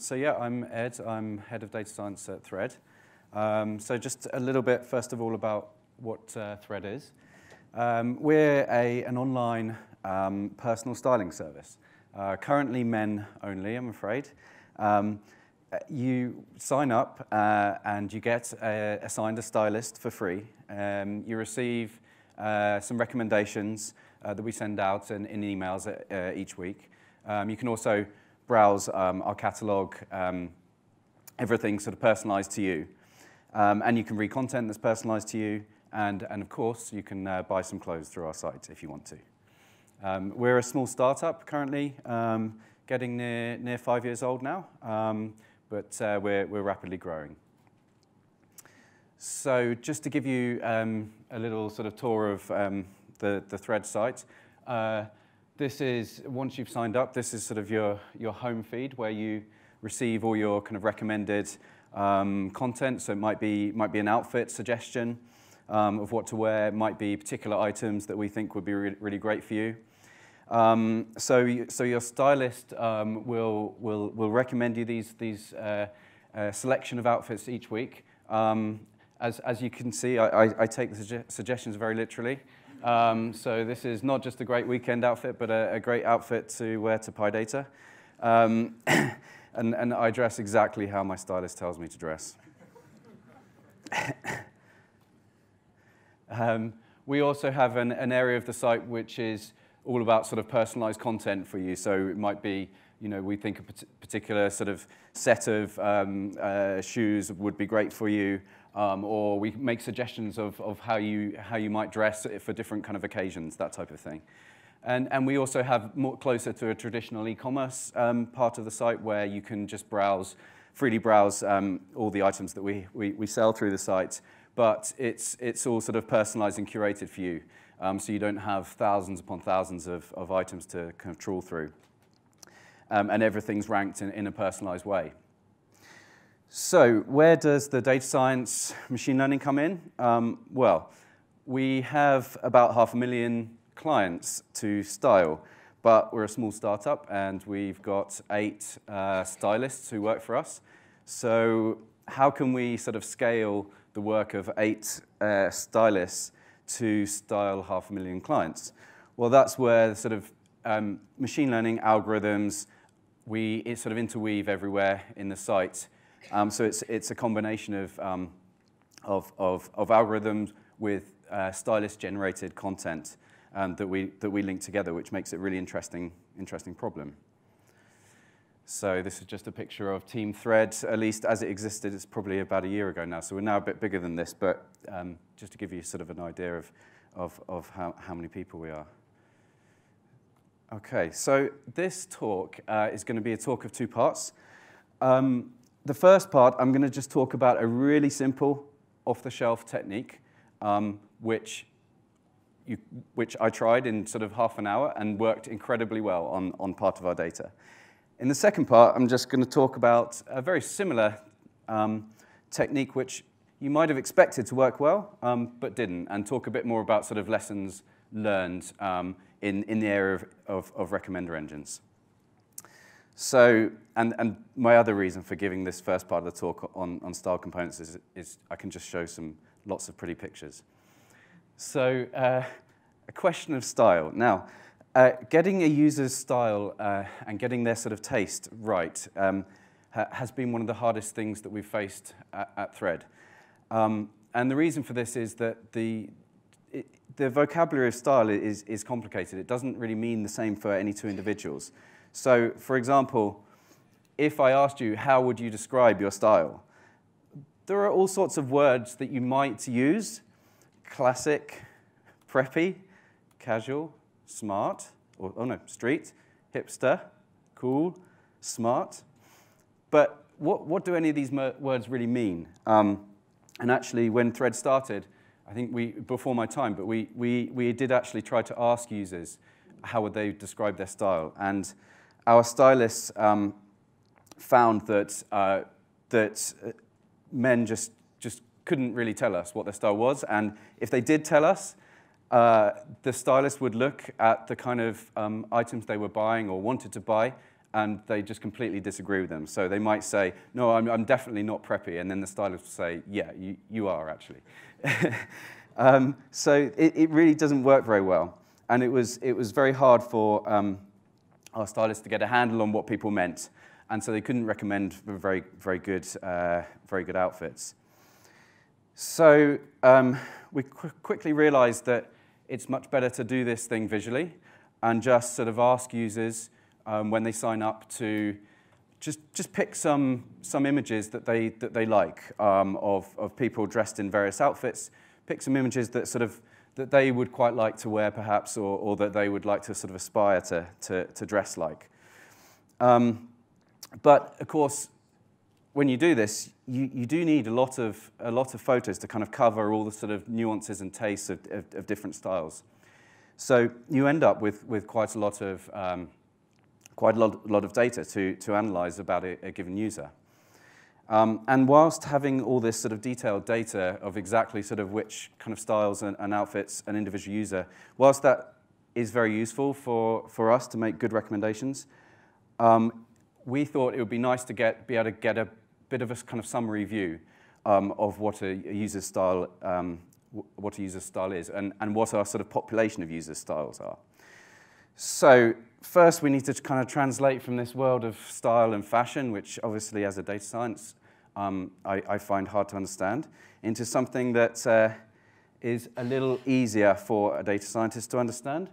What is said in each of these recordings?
so yeah, I'm Ed. I'm head of data science at Thread. Um, so just a little bit, first of all, about what uh, Thread is. Um, we're a, an online um, personal styling service. Uh, currently men only, I'm afraid. Um, you sign up uh, and you get a, assigned a stylist for free. Um, you receive uh, some recommendations uh, that we send out in, in emails uh, each week. Um, you can also browse um, our catalog, um, everything sort of personalized to you. Um, and you can read content that's personalized to you. And, and of course, you can uh, buy some clothes through our site if you want to. Um, we're a small startup currently, um, getting near, near five years old now, um, but uh, we're, we're rapidly growing. So just to give you a little sort of tour of the, the Thread site, uh, this is, once you've signed up, this is sort of your, your home feed where you receive all your kind of recommended um, content. So it might be, might be an outfit suggestion um, of what to wear. It might be particular items that we think would be re really great for you. Um, so, so your stylist um, will, will, will recommend you these, these uh, uh, selection of outfits each week. Um, as, as you can see, I, I, I take the suge suggestions very literally. Um, so this is not just a great weekend outfit, but a, a great outfit to wear to PyData. Um, and, and I dress exactly how my stylist tells me to dress. um, we also have an, an area of the site which is all about sort of personalized content for you. So it might be, you know, we think a particular sort of set of um, uh, shoes would be great for you um, or we make suggestions of, of how, you, how you might dress for different kind of occasions, that type of thing. And, and we also have more closer to a traditional e-commerce um, part of the site where you can just browse, freely browse um, all the items that we, we, we, sell through the site, but it's, it's all sort of personalized and curated for you. Um, so you don't have thousands upon thousands of, of items to kind of trawl through. Um, and everything's ranked in, in a personalized way. So where does the data science machine learning come in? Um, well, we have about half a million clients to style, but we're a small startup and we've got eight uh, stylists who work for us. So how can we sort of scale the work of eight uh, stylists to style half a million clients? Well, that's where sort of um, machine learning algorithms, we sort of interweave everywhere in the site um, so it's, it's a combination of, um, of, of, of, algorithms with uh, stylist-generated content um, that, we, that we link together, which makes it a really interesting, interesting problem. So this is just a picture of Team Thread, at least as it existed. It's probably about a year ago now, so we're now a bit bigger than this, but um, just to give you sort of an idea of, of, of how, how many people we are. Okay, so this talk uh, is going to be a talk of two parts. Um, the first part, I'm going to just talk about a really simple off-the-shelf technique, um, which, you, which I tried in sort of half an hour and worked incredibly well on, on part of our data. In the second part, I'm just going to talk about a very similar um, technique which you might have expected to work well, um, but didn't, and talk a bit more about sort of lessons learned um, in, in the area of, of, of recommender engines. So, and, and my other reason for giving this first part of the talk on, on style components is, is I can just show some lots of pretty pictures. So, uh, a question of style. Now, uh, getting a user's style uh, and getting their sort of taste right um, ha has been one of the hardest things that we've faced at, at Thread. Um, and the reason for this is that the, it, the vocabulary of style is, is complicated. It doesn't really mean the same for any two individuals. So, for example, if I asked you, how would you describe your style? There are all sorts of words that you might use. Classic, preppy, casual, smart, or, oh no, street, hipster, cool, smart. But what, what do any of these words really mean? Um, and actually, when Thread started, I think we, before my time, but we, we, we did actually try to ask users how would they describe their style. And our stylists um, found that, uh, that men just, just couldn't really tell us what their style was. And if they did tell us, uh, the stylist would look at the kind of um, items they were buying or wanted to buy and they just completely disagree with them. So they might say, no, I'm, I'm definitely not preppy, and then the stylist will say, yeah, you, you are actually. um, so it, it, really doesn't work very well. And it was, it was very hard for um, our stylists to get a handle on what people meant. And so they couldn't recommend very, very, good, uh, very good outfits. So um, we qu quickly realized that it's much better to do this thing visually and just sort of ask users um, when they sign up to just, just pick some, some images that they, that they like um, of, of people dressed in various outfits. Pick some images that sort of that they would quite like to wear perhaps or, or that they would like to sort of aspire to, to, to dress like. Um, but of course, when you do this, you, you do need a lot, of, a lot of photos to kind of cover all the sort of nuances and tastes of, of, of different styles. So you end up with, with quite a lot of um, quite a lot, lot of data to, to analyze about a, a given user. Um, and whilst having all this sort of detailed data of exactly sort of which kind of styles and, and, outfits an individual user, whilst that is very useful for, for us to make good recommendations, um, we thought it would be nice to get, be able to get a bit of a kind of summary view um, of what a, a user's style, um, what a user's style is and, and what our sort of population of user styles are. So first we need to kind of translate from this world of style and fashion, which obviously as a data science um, I, I, find hard to understand, into something that uh, is a little easier for a data scientist to understand,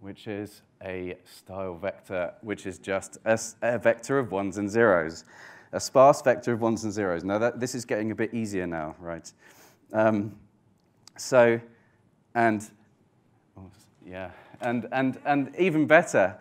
which is a style vector, which is just a, a vector of ones and zeros. A sparse vector of ones and zeros. Now, that, this is getting a bit easier now, right? Um, so, and, yeah and, and, and even better,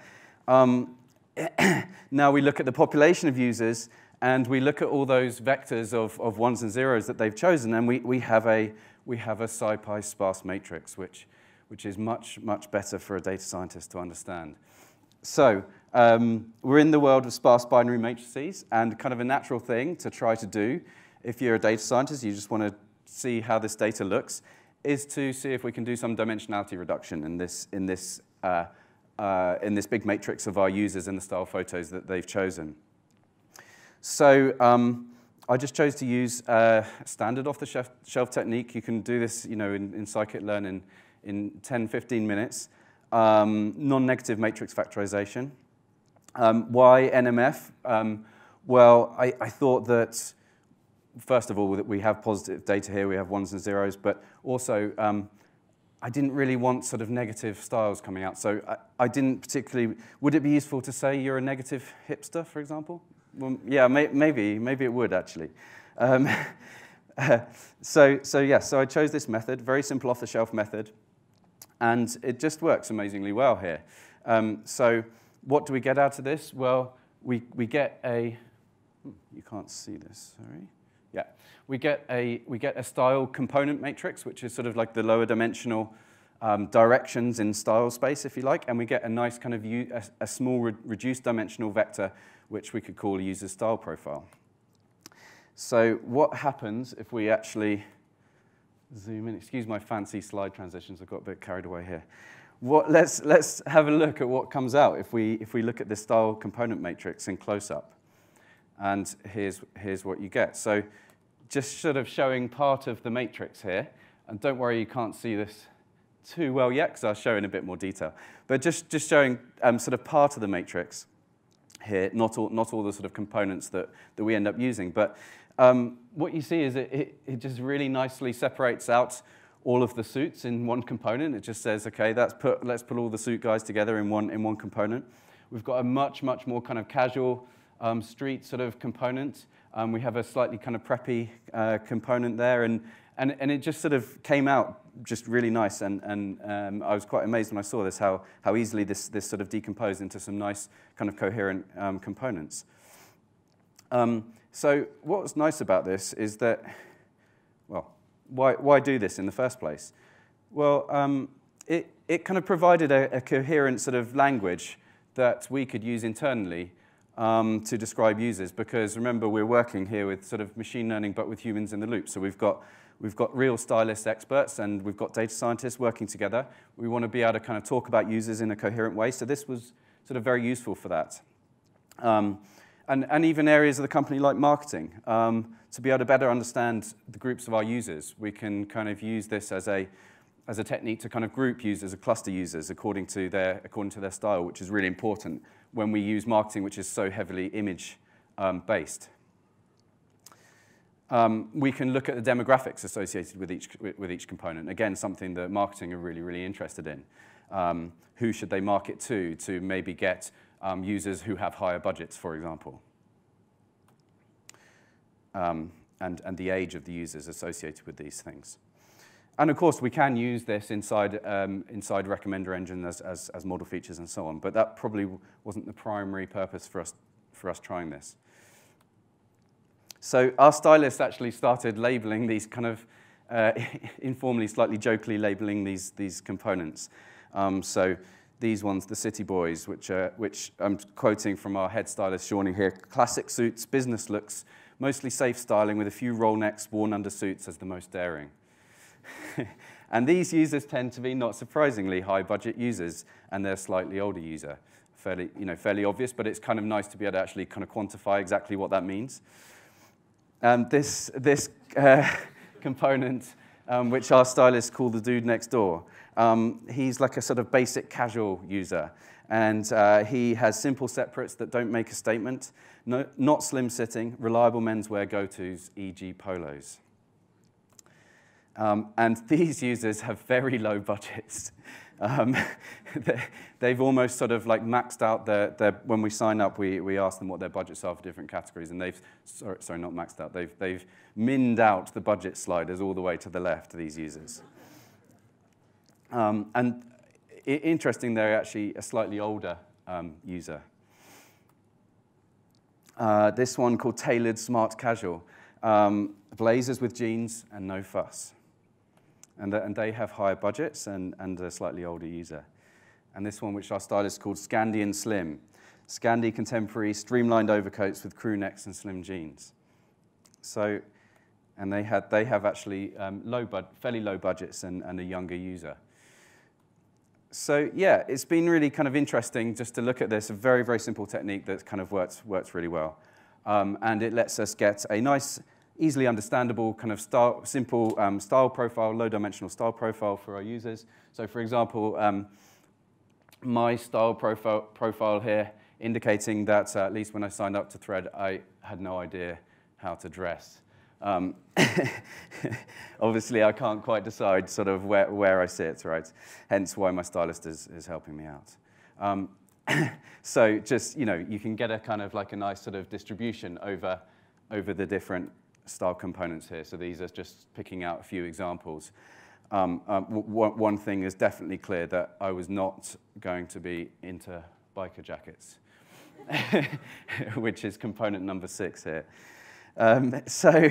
um, now we look at the population of users and we look at all those vectors of, of ones and zeros that they've chosen, and we, we have a, we have a SciPy sparse matrix, which, which is much, much better for a data scientist to understand. So um, we're in the world of sparse binary matrices, and kind of a natural thing to try to do if you're a data scientist, you just want to see how this data looks, is to see if we can do some dimensionality reduction in this, in this, uh, uh, in this big matrix of our users and the style photos that they've chosen. So um, I just chose to use a standard off-the-shelf technique. You can do this you know, in, in scikit-learn in, in 10, 15 minutes. Um, non-negative matrix factorization. Um, why NMF? Um, well, I, I thought that first of all, that we have positive data here, we have ones and zeros, but also um, I didn't really want sort of negative styles coming out. So I, I, didn't particularly, would it be useful to say you're a negative hipster, for example? Well, yeah, may, maybe, maybe it would actually. Um, so, so yeah, so I chose this method, very simple off-the-shelf method, and it just works amazingly well here. Um, so what do we get out of this? Well, we, we get a, you can't see this, sorry. Yeah, we get a, we get a style component matrix, which is sort of like the lower dimensional um, directions in style space, if you like, and we get a nice kind of a, a small re reduced dimensional vector, which we could call a user style profile. So what happens if we actually zoom in? Excuse my fancy slide transitions, I've got a bit carried away here. What, let's, let's have a look at what comes out if we, if we look at this style component matrix in close-up. And here's, here's what you get. So just sort of showing part of the matrix here. And don't worry, you can't see this too well yet, because I'll show in a bit more detail. But just, just showing um, sort of part of the matrix here, not all, not all the sort of components that, that we end up using. But um, what you see is it, it, it, just really nicely separates out all of the suits in one component. It just says, okay, that's put, let's put all the suit guys together in one, in one component. We've got a much, much more kind of casual um, street sort of component. Um, we have a slightly kind of preppy uh, component there, and, and, and it just sort of came out just really nice, and, and um, I was quite amazed when I saw this, how, how easily this, this sort of decomposed into some nice kind of coherent um, components. Um, so what's nice about this is that, well, why, why do this in the first place? Well, um, it, it kind of provided a, a coherent sort of language that we could use internally um, to describe users because remember we're working here with sort of machine learning but with humans in the loop. So we've got, we've got real stylist experts and we've got data scientists working together. We want to be able to kind of talk about users in a coherent way. So this was sort of very useful for that. Um, and, and even areas of the company like marketing. Um, to be able to better understand the groups of our users, we can kind of use this as a, as a technique to kind of group users or cluster users according to, their, according to their style, which is really important when we use marketing, which is so heavily image um, based. Um, we can look at the demographics associated with each, with each component. Again, something that marketing are really, really interested in. Um, who should they market to to maybe get um, users who have higher budgets, for example? um, and, and the age of the users associated with these things. And of course, we can use this inside, um, inside Recommender Engine as, as, as, model features and so on, but that probably wasn't the primary purpose for us, for us trying this. So our stylists actually started labeling these kind of, uh, informally, slightly jokingly labeling these, these components. Um, so these ones, the City Boys, which, which I'm quoting from our head stylist, Shawnee here, classic suits, business looks, mostly safe styling with a few roll necks worn under suits as the most daring. and these users tend to be, not surprisingly, high budget users, and they're slightly older user. Fairly, you know, fairly obvious, but it's kind of nice to be able to actually kind of quantify exactly what that means. Um, this this uh, component, um, which our stylists call the dude next door, um, he's like a sort of basic casual user. And uh, he has simple separates that don't make a statement, no, not slim sitting, reliable menswear go-tos, e.g. polos. Um, and these users have very low budgets. Um, they've almost sort of like maxed out their, their, when we sign up, we, we ask them what their budgets are for different categories, and they've, sorry, sorry not maxed out, they've, they've minned out the budget sliders all the way to the left, these users. Um, and interesting, they're actually a slightly older um, user. Uh, this one called Tailored Smart Casual. Um, blazers with jeans and no fuss. And, the, and they have higher budgets and, and a slightly older user. And this one, which our stylist called Scandian Slim. Scandi contemporary streamlined overcoats with crew necks and slim jeans. So, and they, had, they have actually um, low bud, fairly low budgets and, and a younger user. So yeah, it's been really kind of interesting just to look at this, a very, very simple technique that kind of works, works really well. Um, and it lets us get a nice, easily understandable kind of style, simple um, style profile, low dimensional style profile for our users. So for example, um, my style profile, profile here indicating that uh, at least when I signed up to Thread, I had no idea how to dress. Um, obviously, I can't quite decide sort of where, where I sit, right? Hence why my stylist is, is helping me out. Um, so just, you know, you can get a kind of like a nice sort of distribution over, over the different style components here. So these are just picking out a few examples. Um, um, one thing is definitely clear that I was not going to be into biker jackets, which is component number six here. Um, so,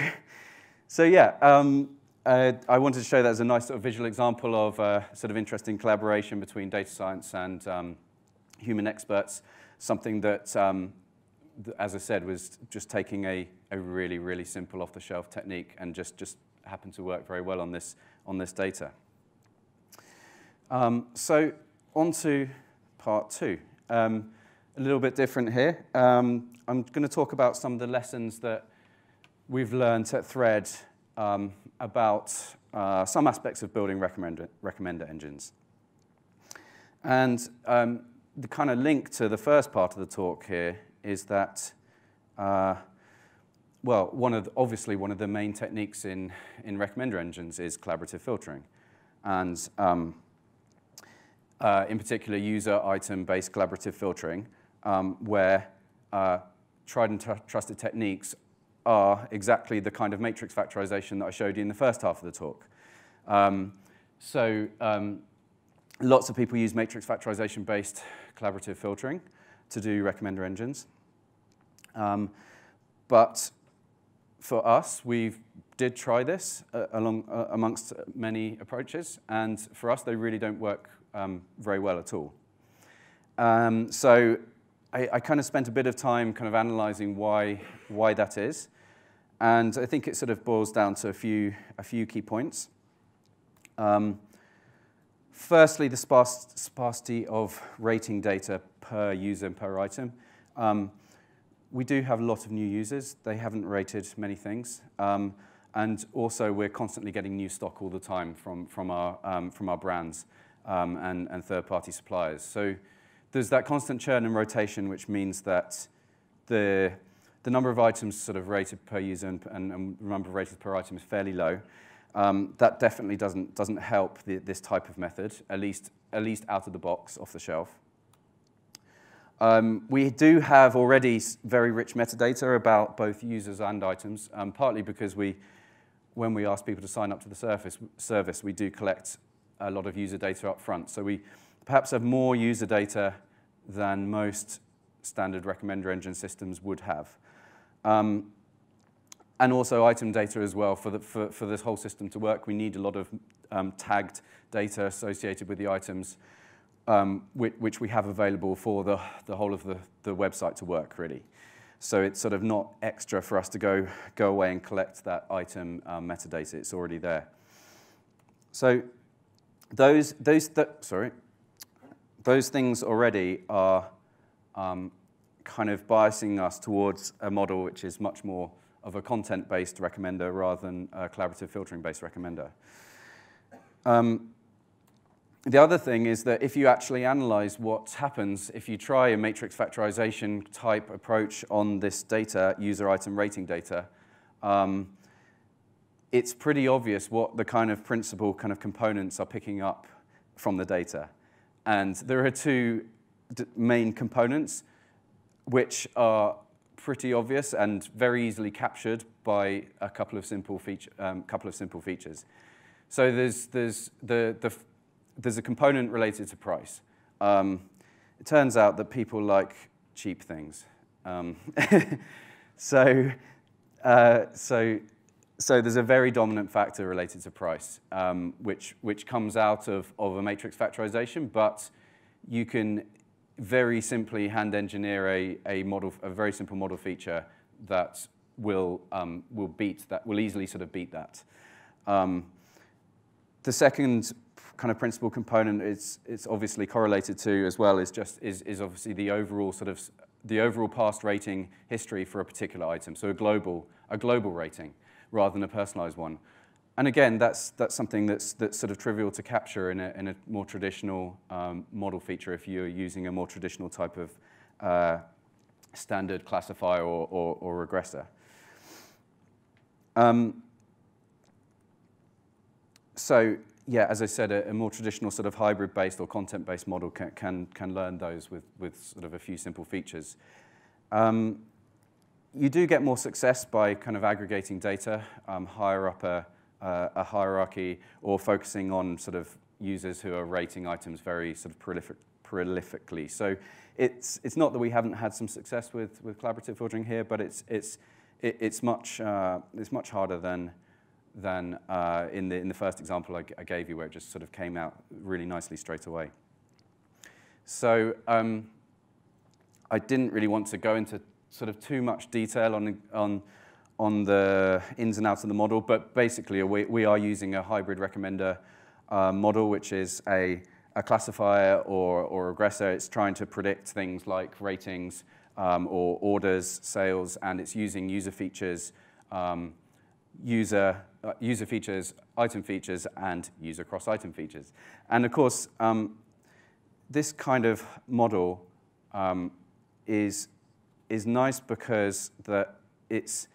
so yeah, um, uh, I wanted to show that as a nice sort of visual example of uh, sort of interesting collaboration between data science and um, human experts, something that, um, as I said, was just taking a, a really, really simple off-the-shelf technique and just, just happened to work very well on this, on this data. Um, so on to part two. Um, a little bit different here. Um, I'm going to talk about some of the lessons that we've learned at Thread um, about uh, some aspects of building recommender, recommender engines. And um, the kind of link to the first part of the talk here is that, uh, well, one of the, obviously one of the main techniques in, in recommender engines is collaborative filtering. And um, uh, in particular, user item-based collaborative filtering, um, where uh, tried and tr trusted techniques are exactly the kind of matrix factorization that I showed you in the first half of the talk. Um, so um, lots of people use matrix factorization-based collaborative filtering to do recommender engines. Um, but for us, we did try this uh, along, uh, amongst many approaches, and for us, they really don't work um, very well at all. Um, so I, I kind of spent a bit of time kind of analyzing why, why that is. And I think it sort of boils down to a few, a few key points. Um, firstly, the spars sparsity of rating data per user and per item. Um, we do have a lot of new users. They haven't rated many things. Um, and also, we're constantly getting new stock all the time from, from, our, um, from our brands um, and, and third-party suppliers. So there's that constant churn and rotation, which means that the, the number of items sort of rated per user and, and, and number of rated per item is fairly low. Um, that definitely doesn't, doesn't help the, this type of method, at least, at least out of the box, off the shelf. Um, we do have already very rich metadata about both users and items, um, partly because we, when we ask people to sign up to the service, service, we do collect a lot of user data up front. So we perhaps have more user data than most standard recommender engine systems would have. Um, and also item data as well. For, the, for, for this whole system to work, we need a lot of um, tagged data associated with the items, um, which, which, we have available for the, the whole of the, the website to work, really. So it's sort of not extra for us to go, go away and collect that item um, metadata. It's already there. So those, those th sorry, those things already are um, kind of biasing us towards a model which is much more of a content-based recommender rather than a collaborative filtering-based recommender. Um, the other thing is that if you actually analyze what happens if you try a matrix factorization type approach on this data, user item rating data, um, it's pretty obvious what the kind of principal kind of components are picking up from the data. And there are two main components which are pretty obvious and very easily captured by a couple of simple, feature, um, couple of simple features. So there's, there's, the, the, there's a component related to price. Um, it turns out that people like cheap things. Um, so, uh, so, so there's a very dominant factor related to price, um, which, which comes out of, of a matrix factorization, but you can very simply hand engineer a, a model, a very simple model feature that will, um, will beat that, will easily sort of beat that. Um, the second kind of principal component is it's obviously correlated to as well is just is, is obviously the overall sort of the overall past rating history for a particular item. So a global a global rating rather than a personalized one. And again, that's, that's something that's, that's sort of trivial to capture in a, in a more traditional um, model feature if you're using a more traditional type of uh, standard classifier or, or, or regressor. Um, so yeah, as I said, a, a more traditional sort of hybrid-based or content-based model can, can, can learn those with, with sort of a few simple features. Um, you do get more success by kind of aggregating data um, higher up a, uh, a hierarchy or focusing on sort of users who are rating items very sort of prolific, prolifically. So it's, it's not that we haven't had some success with, with collaborative filtering here, but it's, it's, it, it's, much, uh, it's much harder than, than uh, in, the, in the first example I, I, gave you where it just sort of came out really nicely straight away. So um, I didn't really want to go into sort of too much detail on, on on the ins and outs of the model, but basically we, we are using a hybrid recommender uh, model, which is a, a classifier or, or regressor. It's trying to predict things like ratings um, or orders, sales, and it's using user features, um, user, uh, user features, item features, and user cross-item features. And of course, um, this kind of model um, is, is nice because that it's,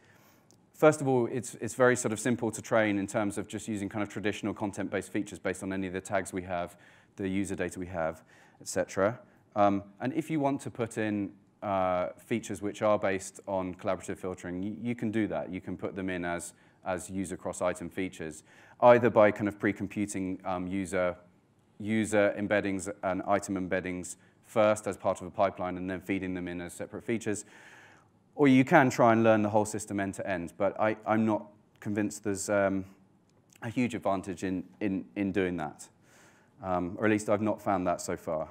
First of all, it's, it's very sort of simple to train in terms of just using kind of traditional content-based features based on any of the tags we have, the user data we have, etc. Um, and if you want to put in uh, features which are based on collaborative filtering, you, you, can do that. You can put them in as, as user cross-item features, either by kind of pre-computing um, user, user embeddings and item embeddings first as part of a pipeline and then feeding them in as separate features, or you can try and learn the whole system end to end, but I, am not convinced there's um, a huge advantage in, in, in doing that. Um, or at least I've not found that so far.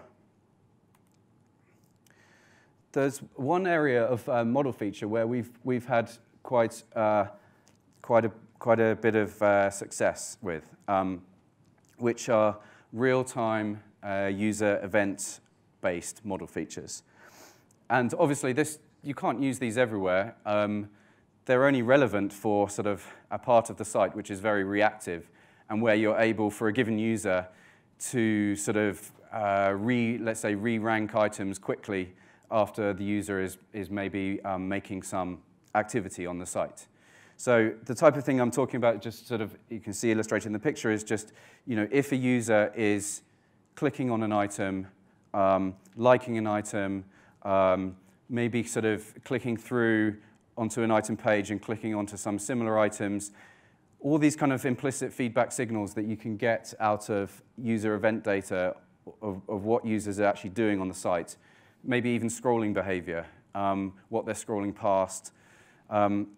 There's one area of uh, model feature where we've, we've had quite, uh, quite, a, quite a bit of uh, success with, um, which are real-time uh, user event-based model features. And obviously this, you can't use these everywhere. Um, they're only relevant for sort of a part of the site which is very reactive and where you're able for a given user to sort of uh, re, let's say, re-rank items quickly after the user is, is maybe um, making some activity on the site. So the type of thing I'm talking about, just sort of, you can see illustrated in the picture, is just, you know, if a user is clicking on an item, um, liking an item, um, maybe sort of clicking through onto an item page and clicking onto some similar items, all these kind of implicit feedback signals that you can get out of user event data of, of what users are actually doing on the site, maybe even scrolling behavior, um, what they're scrolling past. Um,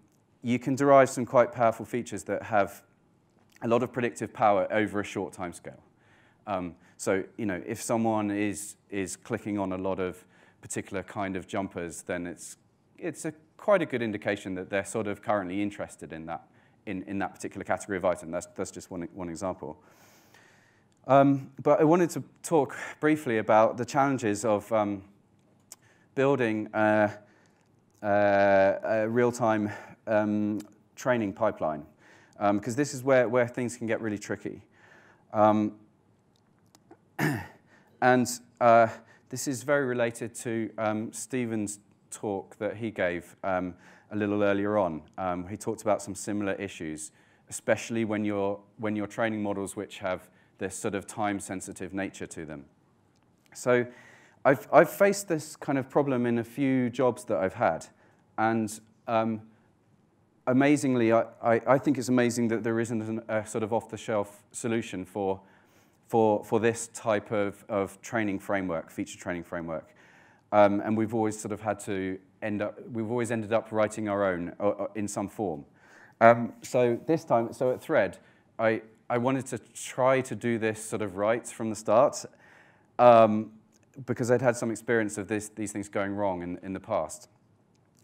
you can derive some quite powerful features that have a lot of predictive power over a short time scale. Um, so, you know, if someone is, is clicking on a lot of particular kind of jumpers, then it's, it's a, quite a good indication that they're sort of currently interested in that, in, in that particular category of item. That's, that's just one, one example. Um, but I wanted to talk briefly about the challenges of um, building a, a, a real-time um, training pipeline, because um, this is where, where things can get really tricky. Um, and uh, this is very related to um, Stephen's talk that he gave um, a little earlier on. Um, he talked about some similar issues, especially when you're, when you're training models which have this sort of time-sensitive nature to them. So I've, I've faced this kind of problem in a few jobs that I've had. And um, amazingly, I, I, I, think it's amazing that there isn't an, a sort of off-the-shelf solution for, for, for this type of, of training framework, feature training framework. Um, and we've always sort of had to end up, we've always ended up writing our own uh, uh in some form. Um, so this time, so at Thread, I, I wanted to try to do this sort of right from the start um, because I'd had some experience of this, these things going wrong in, in the past.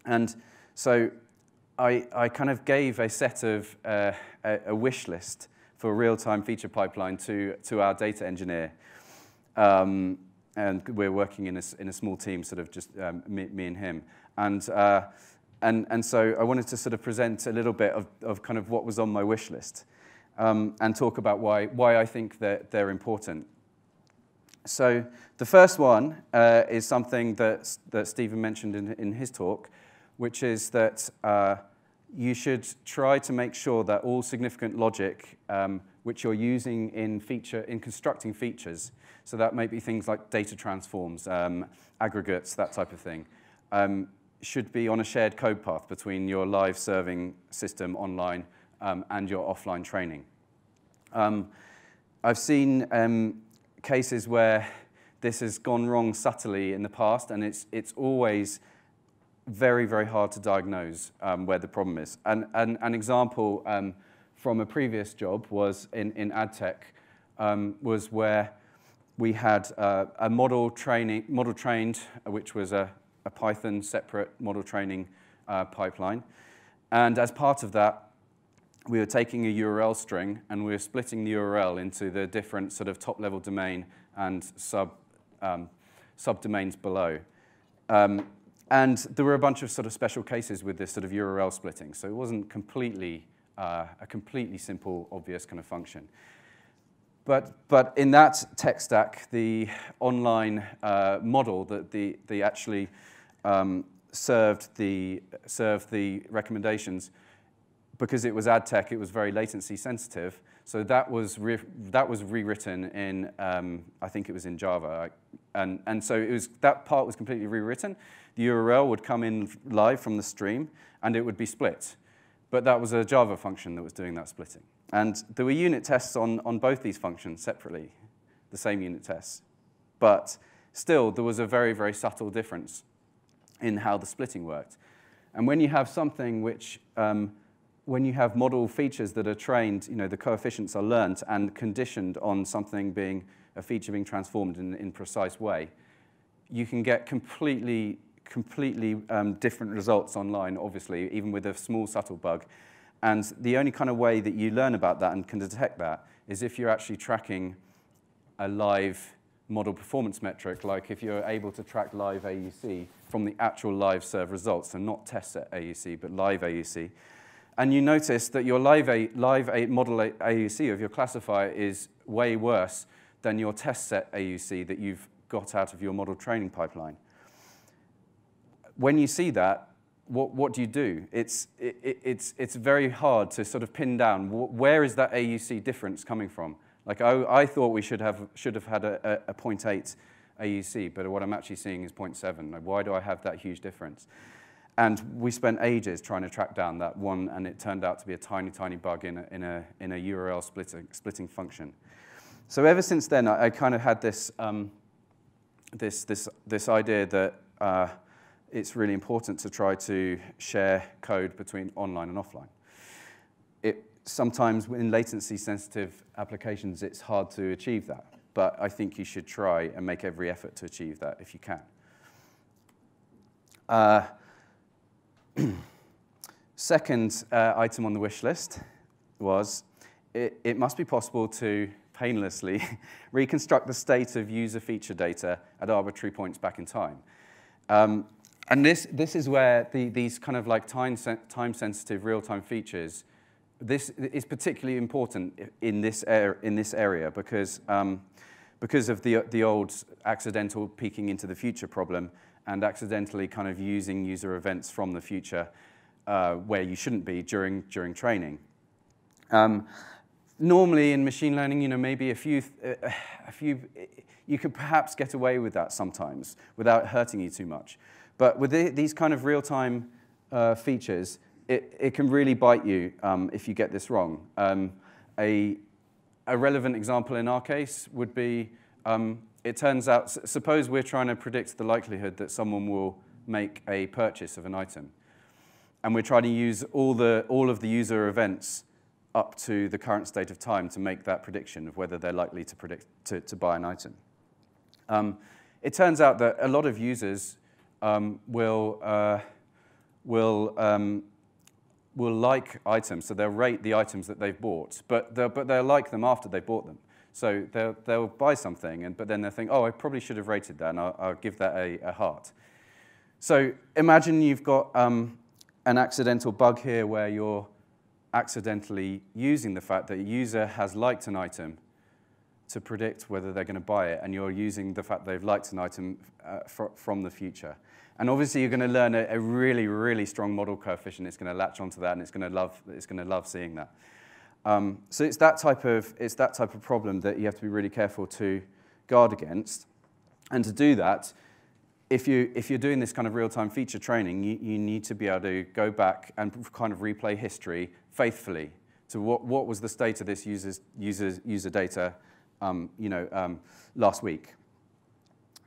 And so I, I kind of gave a set of, uh, a, a, wish list for a real-time feature pipeline to, to our data engineer. Um, and we're working in a, in a small team, sort of just um, me, me, and him. And, uh, and, and so I wanted to sort of present a little bit of, of kind of what was on my wish list um, and talk about why, why I think that they're important. So the first one uh, is something that, that Stephen mentioned in, in his talk, which is that uh, you should try to make sure that all significant logic um, which you're using in feature in constructing features, so that might be things like data transforms, um, aggregates, that type of thing, um, should be on a shared code path between your live serving system online um, and your offline training. Um, I've seen um, cases where this has gone wrong subtly in the past, and it's, it's always very, very hard to diagnose um, where the problem is. And, and an example um, from a previous job was in, in ad tech, um, was where we had uh, a model training, model trained, which was a, a Python separate model training uh, pipeline. And as part of that, we were taking a URL string and we were splitting the URL into the different sort of top level domain and sub, um, subdomains below. Um, and there were a bunch of sort of special cases with this sort of URL splitting. So it wasn't completely, uh, a completely simple, obvious kind of function. But, but in that tech stack, the online uh, model that the, the actually um, served, the, served the recommendations, because it was ad tech, it was very latency sensitive. So that was, that was rewritten in, um, I think it was in Java. And, and so it was, that part was completely rewritten. The URL would come in live from the stream, and it would be split. But that was a Java function that was doing that splitting. And there were unit tests on, on both these functions separately, the same unit tests. But still, there was a very, very subtle difference in how the splitting worked. And when you have something which um, when you have model features that are trained, you know, the coefficients are learnt and conditioned on something being a feature being transformed in in precise way, you can get completely, completely um, different results online, obviously, even with a small subtle bug. And the only kind of way that you learn about that and can detect that is if you're actually tracking a live model performance metric, like if you're able to track live AUC from the actual live serve results, and not test set AUC, but live AUC, and you notice that your live, a, live a model AUC of your classifier is way worse than your test set AUC that you've got out of your model training pipeline. When you see that, what, what do you do? It's, it, it's, it's very hard to sort of pin down where is that AUC difference coming from. Like I, I thought we should have, should have had a, a, a 0.8 AUC, but what I'm actually seeing is 0.7. Like why do I have that huge difference? And we spent ages trying to track down that one, and it turned out to be a tiny, tiny bug in a, in a, in a URL splitting, splitting function. So ever since then, I, I kind of had this, um, this, this, this idea that uh, it's really important to try to share code between online and offline. It, sometimes in latency-sensitive applications, it's hard to achieve that. But I think you should try and make every effort to achieve that if you can. Uh, Second uh, item on the wish list was it, it must be possible to painlessly reconstruct the state of user feature data at arbitrary points back in time. Um, and this, this is where the, these kind of like time-sensitive real-time features, this is particularly important in this, er in this area because, um, because of the, the old accidental peeking into the future problem and accidentally kind of using user events from the future uh, where you shouldn't be during, during training. Um, normally in machine learning, you know, maybe a few, uh, a few, you could perhaps get away with that sometimes without hurting you too much. But with the, these kind of real-time uh, features, it, it can really bite you um, if you get this wrong. Um, a, a relevant example in our case would be um, it turns out, suppose we're trying to predict the likelihood that someone will make a purchase of an item. And we're trying to use all, the, all of the user events up to the current state of time to make that prediction of whether they're likely to, predict, to, to buy an item. Um, it turns out that a lot of users um, will, uh, will, um, will like items, so they'll rate the items that they've bought, but they'll, but they'll like them after they've bought them. So they'll, they'll buy something, and, but then they'll think, oh, I probably should have rated that, and I'll, I'll give that a, a, heart. So imagine you've got um, an accidental bug here where you're accidentally using the fact that a user has liked an item to predict whether they're going to buy it, and you're using the fact they've liked an item uh, fr from the future. And obviously, you're going to learn a, a, really, really strong model coefficient. It's going to latch onto that, and it's going to love, it's going to love seeing that. Um, so it's that, type of, it's that type of problem that you have to be really careful to guard against. And to do that, if, you, if you're doing this kind of real-time feature training, you, you need to be able to go back and kind of replay history faithfully to what, what was the state of this user's, user, user data um, you know, um, last week.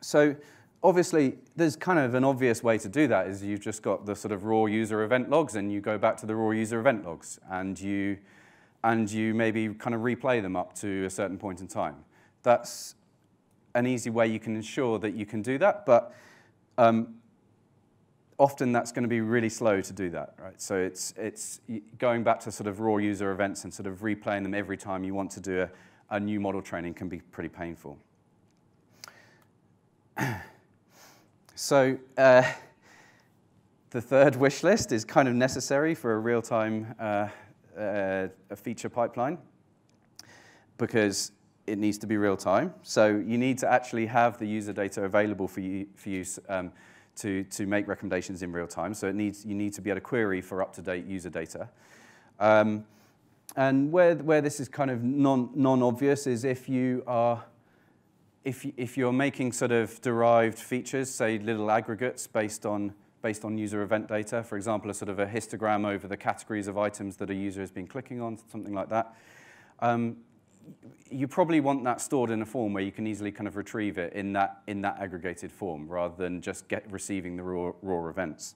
So obviously, there's kind of an obvious way to do that is you've just got the sort of raw user event logs and you go back to the raw user event logs and you and you maybe kind of replay them up to a certain point in time. That's an easy way you can ensure that you can do that, but um, often that's going to be really slow to do that, right? So it's, it's going back to sort of raw user events and sort of replaying them every time you want to do a, a new model training can be pretty painful. so uh, the third wish list is kind of necessary for a real-time uh, uh, feature pipeline because it needs to be real time. So you need to actually have the user data available for you for use um, to, to make recommendations in real time. So it needs, you need to be able to query for up-to-date user data. Um, and where, where this is kind of non, non-obvious is if you are if, if you're making sort of derived features, say little aggregates based on based on user event data. For example, a sort of a histogram over the categories of items that a user has been clicking on, something like that. Um, you probably want that stored in a form where you can easily kind of retrieve it in that, in that aggregated form rather than just get receiving the raw, raw events.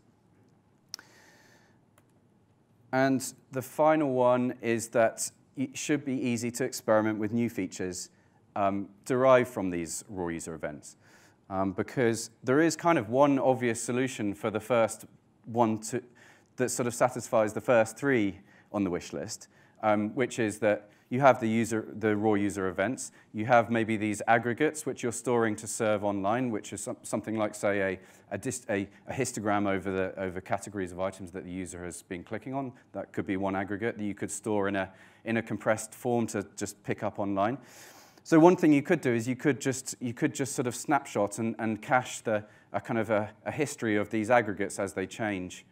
And the final one is that it should be easy to experiment with new features um, derived from these raw user events. Um, because there is kind of one obvious solution for the first one to, that sort of satisfies the first three on the wish list, um, which is that you have the, user, the raw user events. You have maybe these aggregates which you're storing to serve online, which is some, something like, say, a, a, dist, a, a, histogram over, the, over categories of items that the user has been clicking on. That could be one aggregate that you could store in a, in a compressed form to just pick up online. So one thing you could do is you could just, you could just sort of snapshot and, and cache the, a kind of a, a history of these aggregates as they change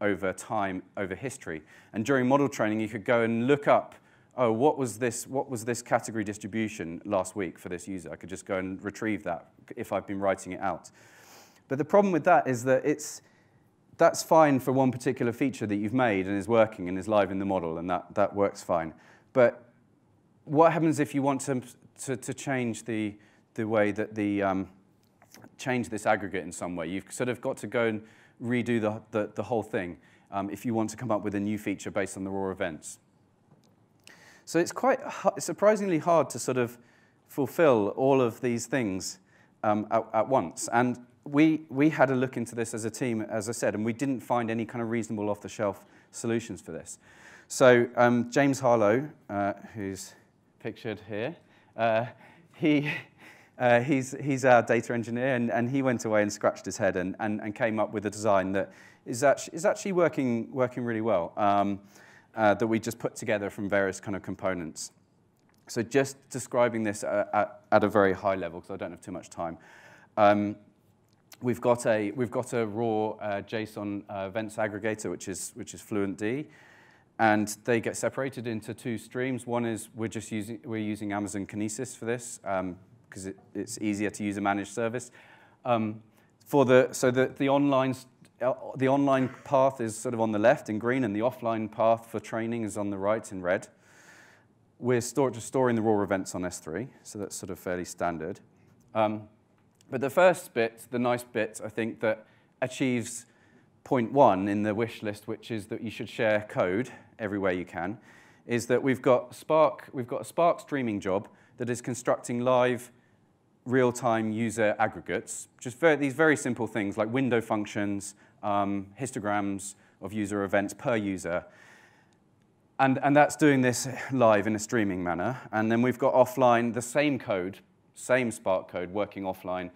over time, over history. And during model training, you could go and look up oh, what was this, what was this category distribution last week for this user? I could just go and retrieve that if I've been writing it out. But the problem with that is that it's, that's fine for one particular feature that you've made and is working and is live in the model, and that, that works fine. But what happens if you want to, to, to change the, the way that the, um, change this aggregate in some way? You've sort of got to go and redo the, the, the whole thing um, if you want to come up with a new feature based on the raw events. So it's quite surprisingly hard to sort of fulfill all of these things um, at, at, once. And we, we had a look into this as a team, as I said, and we didn't find any kind of reasonable off-the-shelf solutions for this. So um, James Harlow, uh, who's pictured here, uh, he, uh, he's, he's our data engineer, and, and he went away and scratched his head and, and, and came up with a design that is actually, is actually working, working really well. Um, uh, that we just put together from various kind of components. So just describing this at, at, at a very high level, because I don't have too much time. Um, we've, got a, we've got a raw uh, JSON uh, events aggregator, which is, which is FluentD. And they get separated into two streams. One is we're just using, we're using Amazon Kinesis for this, because um, it, it's easier to use a managed service. Um, for the, so the, the online the online path is sort of on the left in green, and the offline path for training is on the right in red. We're store, just storing the raw events on S3, so that's sort of fairly standard. Um, but the first bit, the nice bit, I think, that achieves point one in the wish list, which is that you should share code everywhere you can, is that we've got Spark, we've got a Spark streaming job that is constructing live real-time user aggregates, just very, these very simple things like window functions, um, histograms of user events per user. And, and that's doing this live in a streaming manner. And then we've got offline the same code, same Spark code working offline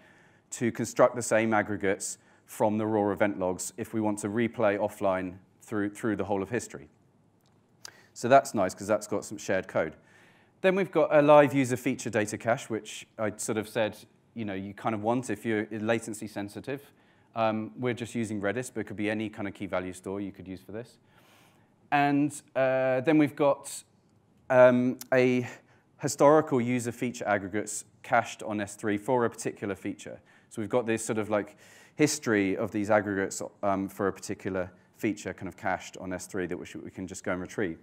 to construct the same aggregates from the raw event logs if we want to replay offline through, through the whole of history. So that's nice because that's got some shared code. Then we've got a live user feature data cache, which I sort of said, you know, you kind of want if you're latency sensitive. Um, we're just using Redis, but it could be any kind of key value store you could use for this. And uh, then we've got um, a historical user feature aggregates cached on S3 for a particular feature. So we've got this sort of like history of these aggregates um, for a particular feature kind of cached on S3 that we can just go and retrieve.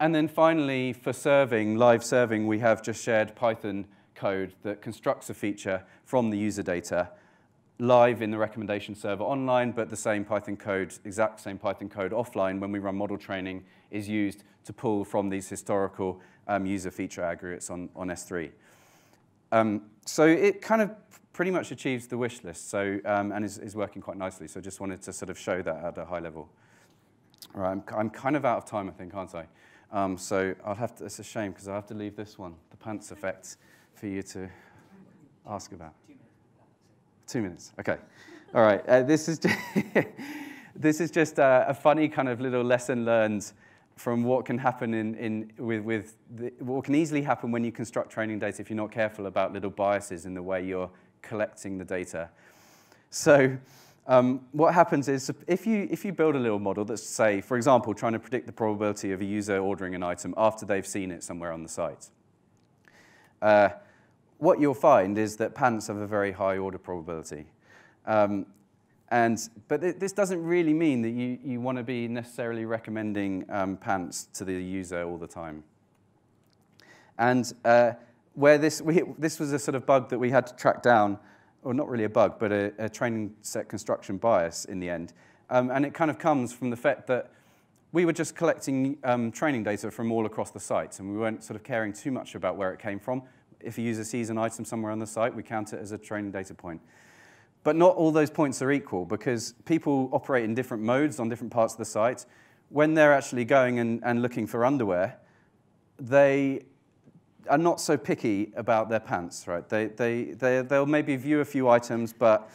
And then finally, for serving, live serving, we have just shared Python code that constructs a feature from the user data live in the recommendation server online, but the same Python code, exact same Python code offline when we run model training is used to pull from these historical um, user feature aggregates on, on S3. Um, so it kind of pretty much achieves the wish list so, um, and is, is working quite nicely. So I just wanted to sort of show that at a high level. All right, I'm, I'm kind of out of time, I think, aren't I? Um, so I'll have to, it's a shame because I have to leave this one, the pants effect, for you to ask about. Two minutes. Okay. All right. Uh, this is just, this is just a, a, funny kind of little lesson learned from what can happen in, in with, with the, what can easily happen when you construct training data if you're not careful about little biases in the way you're collecting the data. So um, what happens is if you, if you build a little model that's, say, for example, trying to predict the probability of a user ordering an item after they've seen it somewhere on the site, uh, what you'll find is that pants have a very high order probability. Um, and, but th this doesn't really mean that you, you want to be necessarily recommending um, pants to the user all the time. And uh, where this, we, this was a sort of bug that we had to track down or not really a bug, but a, a training set construction bias in the end. Um, and it kind of comes from the fact that we were just collecting um, training data from all across the site, and we weren't sort of caring too much about where it came from. If a user sees an item somewhere on the site, we count it as a training data point. But not all those points are equal because people operate in different modes on different parts of the site. When they're actually going and, and looking for underwear, they are not so picky about their pants, right? They, they, they, they'll maybe view a few items, but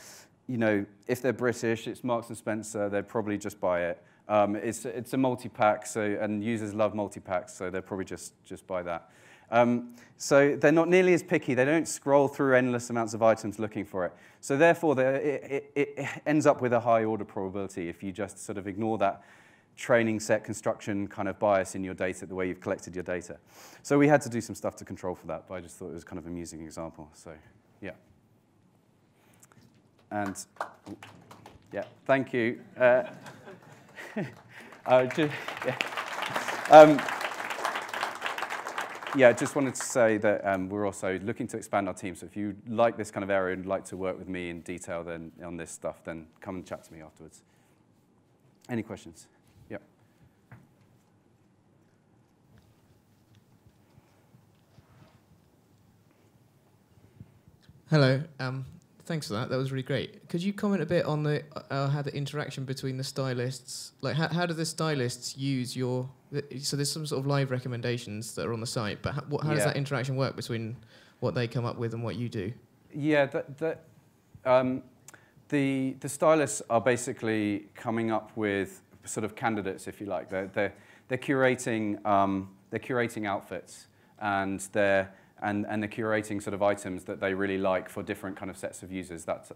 you know, if they're British, it's Marks and Spencer, they'd probably just buy it. Um, it's, it's a multi-pack, so, and users love multi-packs, so they'll probably just, just buy that. Um, so they're not nearly as picky. They don't scroll through endless amounts of items looking for it. So therefore, it, it, it ends up with a high order probability if you just sort of ignore that training set construction kind of bias in your data, the way you've collected your data. So we had to do some stuff to control for that, but I just thought it was kind of an amusing example. So yeah. And yeah, thank you. Uh, uh, just, yeah. Um, yeah, just wanted to say that um, we're also looking to expand our team. So if you like this kind of area and like to work with me in detail then on this stuff, then come and chat to me afterwards. Any questions? Yep. Hello. Um, thanks for that. That was really great. Could you comment a bit on the uh, how the interaction between the stylists, like how, how do the stylists use your? So there's some sort of live recommendations that are on the site, but how, what, how yeah. does that interaction work between what they come up with and what you do? Yeah, that, that um, the the stylists are basically coming up with sort of candidates, if you like. They're they're, they're curating um, they're curating outfits and they're and, and they're curating sort of items that they really like for different kind of sets of users, that,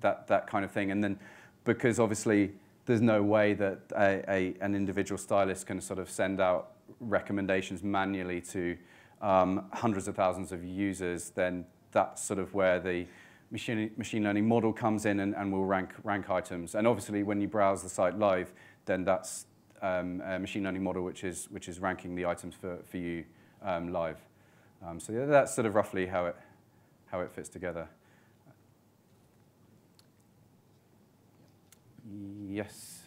that, that kind of thing. And then because obviously there's no way that a, a, an individual stylist can sort of send out recommendations manually to um, hundreds of thousands of users, then that's sort of where the machine, machine learning model comes in and, and will rank, rank items. And obviously when you browse the site live, then that's um, a machine learning model which is, which is ranking the items for, for you um, live. Um, so yeah, that's sort of roughly how it, how it fits together. Yes.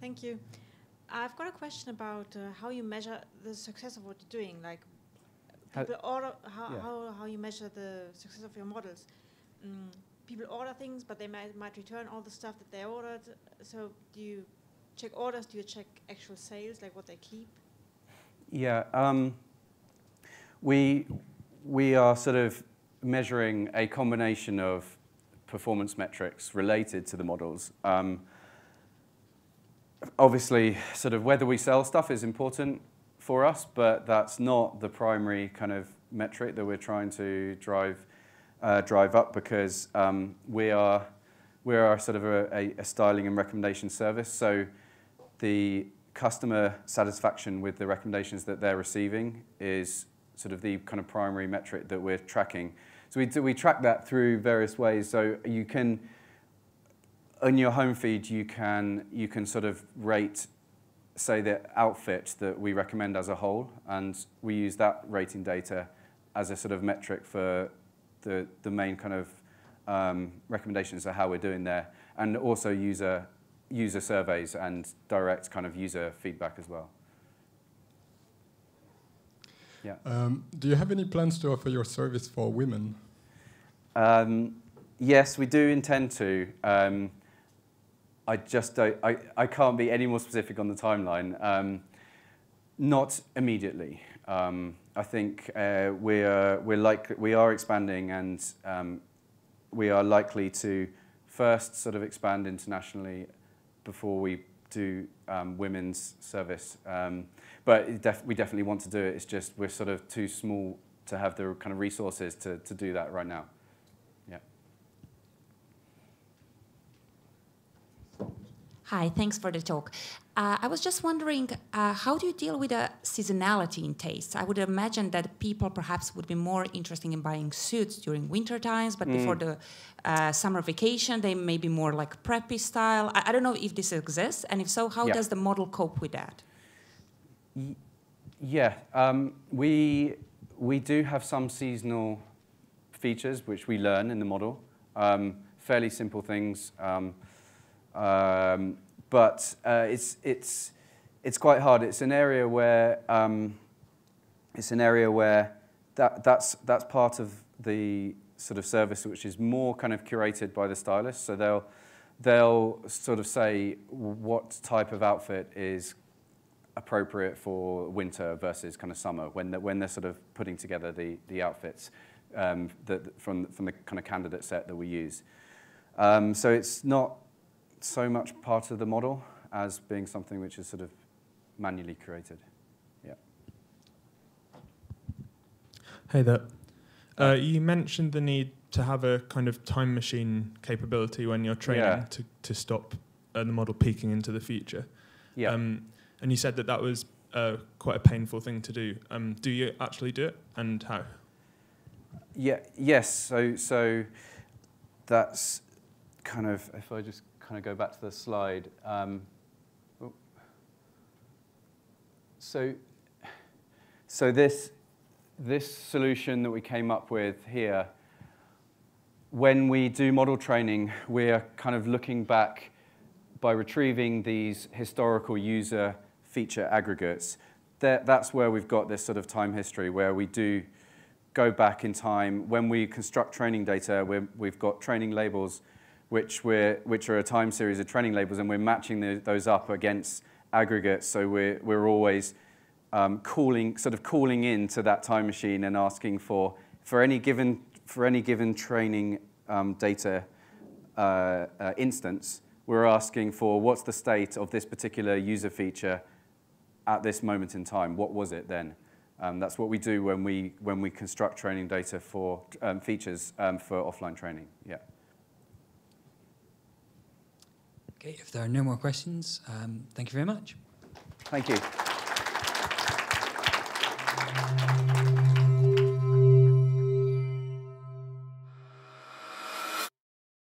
Thank you. I've got a question about uh, how you measure the success of what you're doing. Like, people how, order how, yeah. how, how you measure the success of your models. Mm, people order things, but they might, might return all the stuff that they ordered. So do you check orders? Do you check actual sales, like what they keep? Yeah, um, we we are sort of measuring a combination of performance metrics related to the models. Um, obviously, sort of whether we sell stuff is important for us, but that's not the primary kind of metric that we're trying to drive uh, drive up because um, we are we are sort of a, a, styling and recommendation service. So the customer satisfaction with the recommendations that they're receiving is sort of the kind of primary metric that we're tracking. So we, we track that through various ways. So you can, on your home feed, you can, you can sort of rate, say, the outfit that we recommend as a whole, and we use that rating data as a sort of metric for the, the main kind of um, recommendations of how we're doing there, and also user user surveys and direct kind of user feedback as well. Yeah. Um, do you have any plans to offer your service for women? Um, yes, we do intend to. Um, I just don't, I, I can't be any more specific on the timeline. Um, not immediately. Um, I think uh, we're, we're like, we are expanding and um, we are likely to first sort of expand internationally before we do um, women's service. Um, but def we definitely want to do it. It's just we're sort of too small to have the kind of resources to, to do that right now. Yeah. Hi, thanks for the talk. Uh, I was just wondering, uh, how do you deal with the seasonality in tastes? I would imagine that people perhaps would be more interested in buying suits during winter times, but mm. before the uh, summer vacation, they may be more like preppy style. I, I don't know if this exists, and if so, how yeah. does the model cope with that? Yeah, um, we we do have some seasonal features which we learn in the model. Um, fairly simple things. Um, um but uh, it's, it's, it's quite hard. It's an area where, um, it's an area where that, that's, that's part of the sort of service which is more kind of curated by the stylist. So they'll, they'll sort of say what type of outfit is appropriate for winter versus kind of summer when they're, when they're sort of putting together the, the outfits um, that, from, from the kind of candidate set that we use. Um, so it's not so much part of the model as being something which is sort of manually created. Yeah. Hey there. Uh, you mentioned the need to have a kind of time machine capability when you're training yeah. to, to stop uh, the model peeking into the future. Yeah. Um, and you said that that was uh, quite a painful thing to do. Um, do you actually do it, and how? Yeah. Yes. So so that's kind of if I just kind of go back to the slide. Um, so so this this solution that we came up with here. When we do model training, we're kind of looking back by retrieving these historical user feature aggregates. That, that's where we've got this sort of time history where we do go back in time. When we construct training data, we have got training labels which, we're, which are a time series of training labels, and we're matching the, those up against aggregates. So we're, we're always um, calling, sort of calling into that time machine and asking for, for any given, for any given training um, data uh, uh, instance, we're asking for what's the state of this particular user feature at this moment in time. What was it then? Um, that's what we do when we, when we construct training data for um, features um, for offline training. Yeah. Okay, if there are no more questions, um, thank you very much. Thank you.